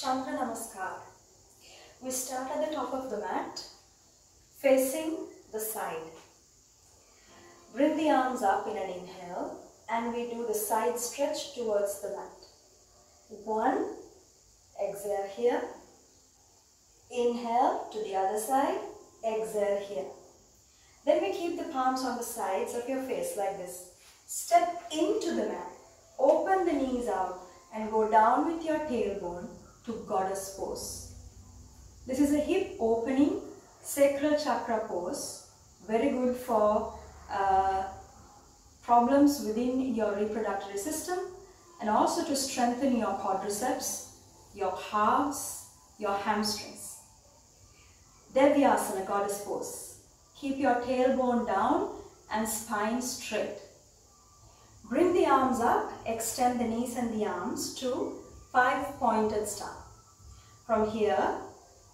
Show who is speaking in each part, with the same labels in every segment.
Speaker 1: Chandra Namaskar. We start at the top of the mat, facing the side. Bring the arms up in an inhale and we do the side stretch towards the mat. One, exhale here. Inhale to the other side, exhale here. Then we keep the palms on the sides of your face like this. Step into the mat. Open the knees out and go down with your tailbone to goddess pose. This is a hip opening sacral chakra pose. Very good for uh, problems within your reproductive system and also to strengthen your quadriceps, your calves, your hamstrings. Devyasana, goddess pose. Keep your tailbone down and spine straight. Bring the arms up, extend the knees and the arms to five pointed star. From here,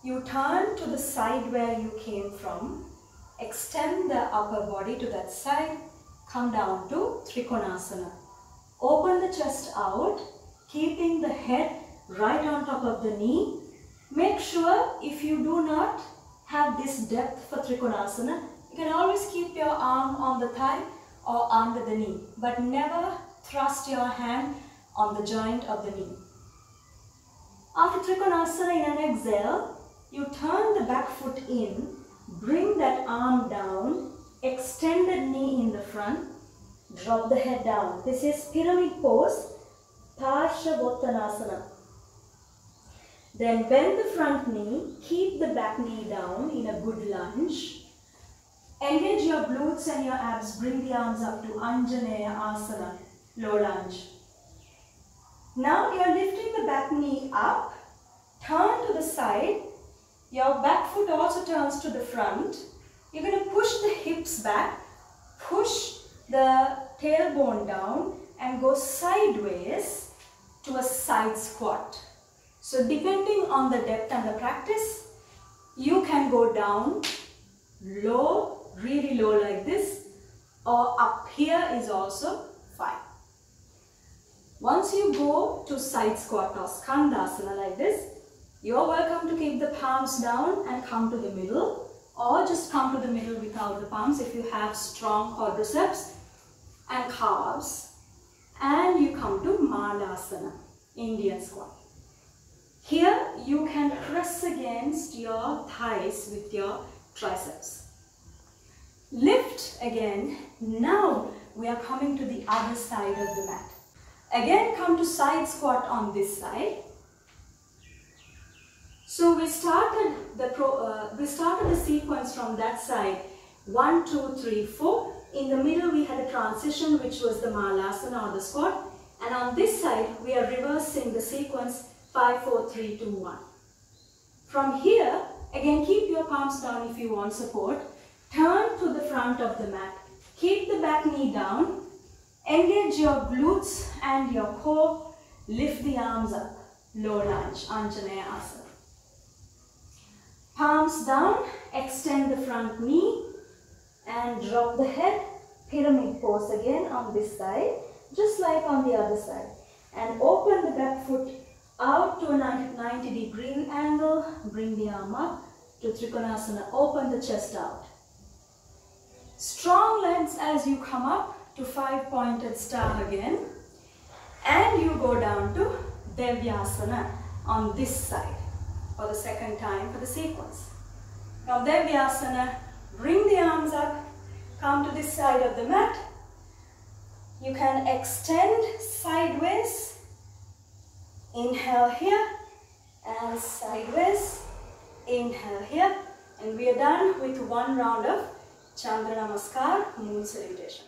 Speaker 1: you turn to the side where you came from, extend the upper body to that side, come down to Trikonasana. Open the chest out, keeping the head right on top of the knee. Make sure if you do not have this depth for Trikonasana, you can always keep your arm on the thigh or under the knee, but never thrust your hand on the joint of the knee. After Trikonasana in an exhale, you turn the back foot in, bring that arm down, extended knee in the front, drop the head down. This is pyramid pose, Parshavottanasana. Then bend the front knee, keep the back knee down in a good lunge. Engage your glutes and your abs, bring the arms up to Anjaneya Asana, low lunge. Now you are lifting the back knee up, turn to the side, your back foot also turns to the front. You're going to push the hips back, push the tailbone down and go sideways to a side squat. So depending on the depth and the practice, you can go down low, really low like this or up here is also. Once you go to side squat or skandasana like this, you're welcome to keep the palms down and come to the middle or just come to the middle without the palms if you have strong quadriceps and calves and you come to Malasana, Indian squat. Here you can press against your thighs with your triceps. Lift again. Now we are coming to the other side of the mat. Again come to side squat on this side. So we started the pro, uh, we started the sequence from that side. One, two, three, four. In the middle we had a transition which was the malasana or the squat. And on this side we are reversing the sequence five, four, three, two, one. From here, again keep your palms down if you want support. Turn to the front of the mat. Keep the back knee down. Engage your glutes and your core. Lift the arms up. Low lunge, Anjaneya Asana. Palms down, extend the front knee and drop the head. Pyramid pose again on this side, just like on the other side. And open the back foot out to a 90 degree angle. Bring the arm up to Trikonasana. Open the chest out. Strong legs as you come up to five pointed star again. And you go down to Devyasana on this side for the second time for the sequence. From Devyasana, bring the arms up, come to this side of the mat. You can extend sideways, inhale here and sideways, inhale here and we are done with one round of Chandra Namaskar, moon salutation.